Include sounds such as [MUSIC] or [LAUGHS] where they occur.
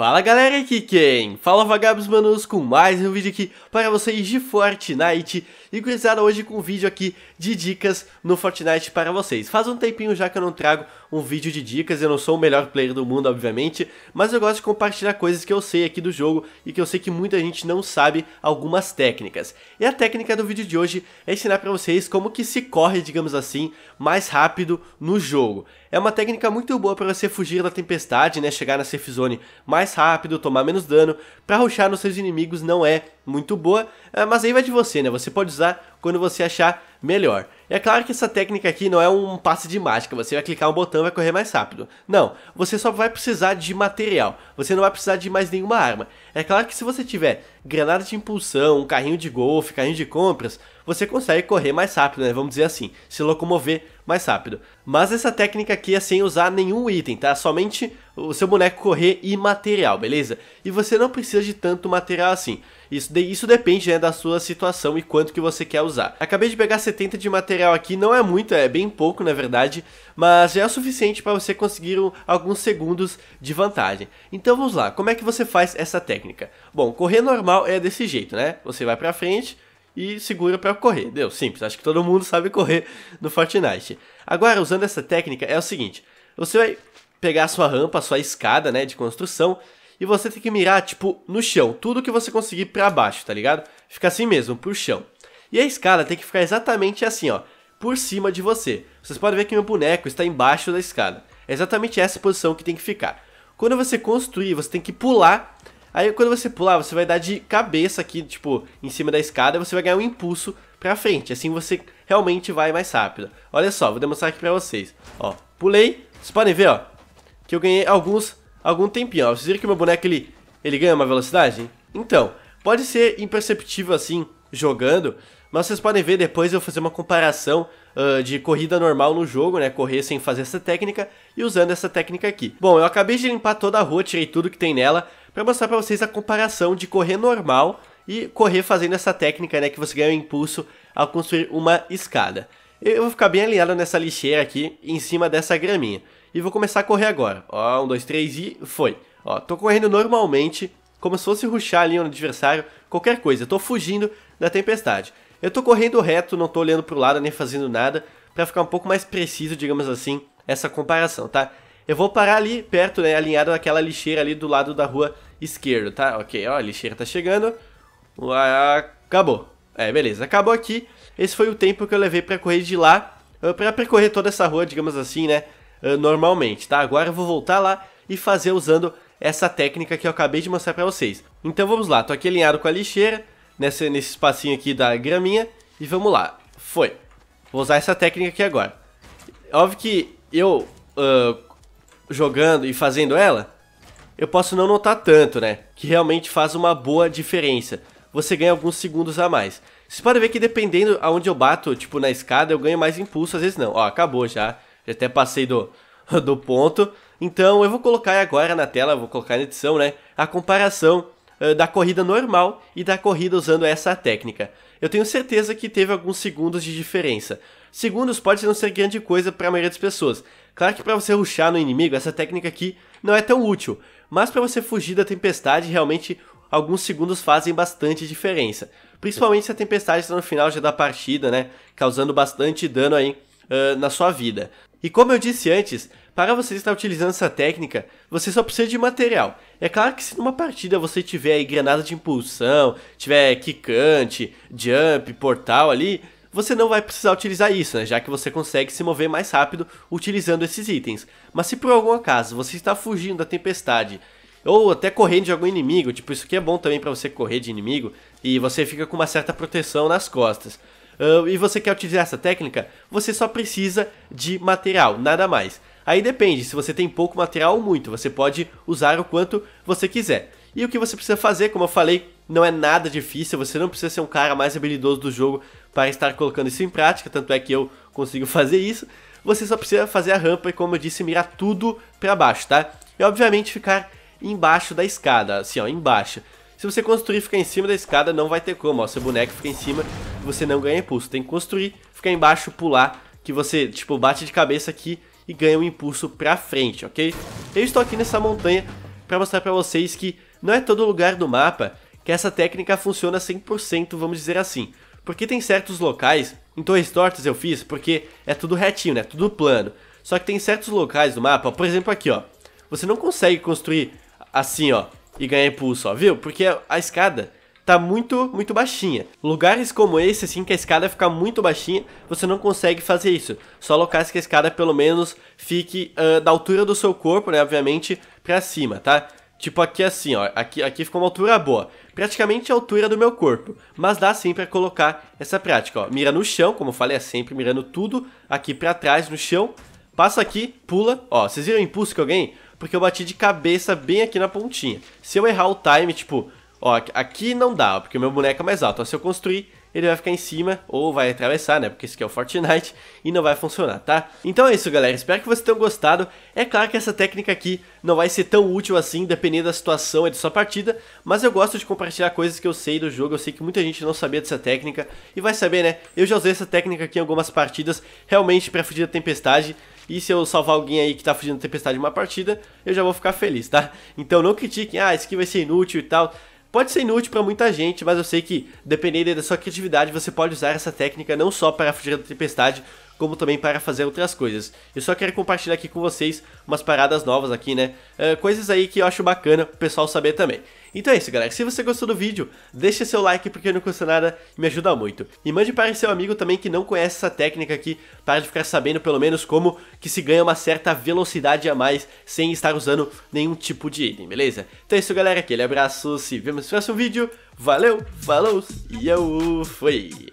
Fala galera, aqui quem? Fala Vagabos Manos com mais um vídeo aqui para vocês de Fortnite E gurizada hoje com um vídeo aqui de dicas no Fortnite para vocês. Faz um tempinho já que eu não trago um vídeo de dicas, eu não sou o melhor player do mundo obviamente Mas eu gosto de compartilhar coisas que eu sei aqui do jogo e que eu sei que muita gente não sabe algumas técnicas. E a técnica do vídeo de hoje é ensinar para vocês como que se corre, digamos assim, mais rápido no jogo. É uma técnica muito boa para você fugir da tempestade, né, chegar na safe zone mais rápido, tomar menos dano, para ruxar nos seus inimigos não é muito boa, eh, mas aí vai de você, né? Você pode usar quando você achar melhor. É claro que essa técnica aqui não é um passe de mágica, você vai clicar um botão e vai correr mais rápido. Não, você só vai precisar de material, você não vai precisar de mais nenhuma arma. É claro que se você tiver granada de impulsão, um carrinho de golfe, carrinho de compras, você consegue correr mais rápido, né? Vamos dizer assim, se locomover mais rápido. Mas essa técnica aqui é sem usar nenhum item, tá? Somente o seu boneco correr e material, beleza? E você não precisa de tanto material assim. Isso, isso depende né, da sua situação e quanto que você quer usar. Acabei de pegar 70 de material aqui, não é muito, é bem pouco na verdade, mas já é o suficiente para você conseguir um, alguns segundos de vantagem. Então vamos lá, como é que você faz essa técnica? Bom, correr normal é desse jeito, né? Você vai para frente, e segura para correr. Deu, simples, acho que todo mundo sabe correr no Fortnite. Agora, usando essa técnica, é o seguinte, você vai pegar a sua rampa, a sua escada, né, de construção, e você tem que mirar, tipo, no chão, tudo que você conseguir para baixo, tá ligado? Fica assim mesmo, pro chão. E a escada tem que ficar exatamente assim, ó, por cima de você. Vocês podem ver que meu boneco está embaixo da escada. É exatamente essa posição que tem que ficar. Quando você construir, você tem que pular Aí quando você pular, você vai dar de cabeça aqui, tipo, em cima da escada, você vai ganhar um impulso pra frente. Assim você realmente vai mais rápido. Olha só, vou demonstrar aqui pra vocês. Ó, pulei. Vocês podem ver, ó, que eu ganhei alguns, algum tempinho, ó. Vocês viram que meu boneco, ele, ele ganha uma velocidade? Então, pode ser imperceptível assim, jogando, mas vocês podem ver depois eu fazer uma comparação uh, de corrida normal no jogo, né? Correr sem fazer essa técnica e usando essa técnica aqui. Bom, eu acabei de limpar toda a rua, tirei tudo que tem nela para mostrar para vocês a comparação de correr normal e correr fazendo essa técnica, né, que você ganha um impulso ao construir uma escada. Eu vou ficar bem alinhado nessa lixeira aqui, em cima dessa graminha. E vou começar a correr agora. Ó, um, dois, três e foi. Ó, tô correndo normalmente, como se fosse ruxar ali no adversário, qualquer coisa. Tô fugindo da tempestade. Eu tô correndo reto, não tô olhando pro lado nem fazendo nada, para ficar um pouco mais preciso, digamos assim, essa comparação, tá? Eu vou parar ali perto, né, alinhado naquela lixeira ali do lado da rua esquerda, tá? Ok, ó, a lixeira tá chegando. Acabou. É, beleza, acabou aqui. Esse foi o tempo que eu levei pra correr de lá, ah, pra percorrer toda essa rua, digamos assim, né, ah, normalmente, tá? Agora eu vou voltar lá e fazer usando essa técnica que eu acabei de mostrar pra vocês. Então vamos lá, tô aqui alinhado com a lixeira, nesse, nesse espacinho aqui da graminha, e vamos lá. Foi. Vou usar essa técnica aqui agora. Óbvio que eu, uh, jogando e fazendo ela, eu posso não notar tanto, né? Que realmente faz uma boa diferença. Você ganha alguns segundos a mais. Vocês podem ver que dependendo aonde eu bato, tipo na escada, eu ganho mais impulso, às vezes não. Ó, acabou já. Já até passei do, [LAUGHS] do ponto. Então eu vou colocar agora na tela, vou colocar na edição, né? A comparação uh, da corrida normal e da corrida usando essa técnica. Eu tenho certeza que teve alguns segundos de diferença. Segundos pode não ser grande coisa para a maioria das pessoas. Claro que para você ruxar no inimigo, essa técnica aqui não é tão útil. Mas para você fugir da tempestade, realmente alguns segundos fazem bastante diferença. Principalmente se a tempestade está no final já da partida, né? Causando bastante dano aí uh, na sua vida. E como eu disse antes, para você estar utilizando essa técnica, você só precisa de material. É claro que se numa partida você tiver aí granada de impulsão, tiver quicante, jump, portal ali, você não vai precisar utilizar isso, né, já que você consegue se mover mais rápido utilizando esses itens. Mas se por algum acaso você está fugindo da tempestade, ou até correndo de algum inimigo, tipo isso aqui é bom também para você correr de inimigo, e você fica com uma certa proteção nas costas. Uh, e você quer utilizar essa técnica, você só precisa de material, nada mais. Aí depende, se você tem pouco material ou muito, você pode usar o quanto você quiser. E o que você precisa fazer, como eu falei, não é nada difícil, você não precisa ser um cara mais habilidoso do jogo para estar colocando isso em prática, tanto é que eu consigo [LAUGHS] fazer isso. Você só precisa fazer a rampa e, como eu disse, mirar tudo para baixo, tá? E, obviamente, ficar embaixo da escada, assim, ó, embaixo. Se você construir e ficar em cima da escada, não vai ter como, ó, seu boneco fica em cima e você não ganha impulso. Tem que construir, ficar embaixo, pular, que você, tipo, bate de cabeça aqui e ganha um impulso pra frente, ok? Eu estou aqui nessa montanha para mostrar para vocês que não é todo lugar do mapa que essa técnica funciona 100%, vamos dizer assim. Porque tem certos locais, em Torres Tortas eu fiz, porque é tudo retinho, né? Tudo plano. Só que tem certos locais do mapa, por exemplo aqui, ó. Você não consegue construir assim, ó, e ganhar impulso, ó, viu? Porque a escada tá muito, muito baixinha. Lugares como esse, assim, que a escada fica muito baixinha, você não consegue fazer isso. Só locais que a escada, pelo menos, fique uh, da altura do seu corpo, né, obviamente, pra cima, tá? Tipo aqui assim, ó, aqui, aqui ficou uma altura boa, praticamente a altura do meu corpo, mas dá sim pra colocar essa prática, ó, mira no chão, como eu falei, é sempre mirando tudo aqui pra trás no chão, passa aqui, pula, ó, vocês viram o impulso que eu ganhei? Porque eu bati de cabeça bem aqui na pontinha. Se eu errar o time, tipo, Ó, aqui não dá, porque o meu boneco é mais alto. Ó, se eu construir, ele vai ficar em cima ou vai atravessar, né? Porque isso aqui é o Fortnite e não vai funcionar, tá? Então é isso, galera. Espero que vocês tenham gostado. É claro que essa técnica aqui não vai ser tão útil assim, dependendo da situação e de sua partida, mas eu gosto de compartilhar coisas que eu sei do jogo. Eu sei que muita gente não sabia dessa técnica e vai saber, né? Eu já usei essa técnica aqui em algumas partidas, realmente para fugir da tempestade. E se eu salvar alguém aí que tá fugindo da tempestade em uma partida, eu já vou ficar feliz, tá? Então não critiquem, ah, isso aqui vai ser inútil e tal. Pode ser inútil para muita gente, mas eu sei que, dependendo da sua criatividade, você pode usar essa técnica não só para fugir da tempestade, como também para fazer outras coisas. Eu só quero compartilhar aqui com vocês umas paradas novas aqui, né? Uh, coisas aí que eu acho bacana o pessoal saber também. Então é isso, galera. Se você gostou do vídeo, deixa seu like porque não custa nada e me ajuda muito. E mande para seu amigo também que não conhece essa técnica aqui, para de ficar sabendo pelo menos como que se ganha uma certa velocidade a mais sem estar usando nenhum tipo de item, beleza? Então é isso, galera. Aquele abraço, se vemos no próximo vídeo. Valeu, falou e eu fui!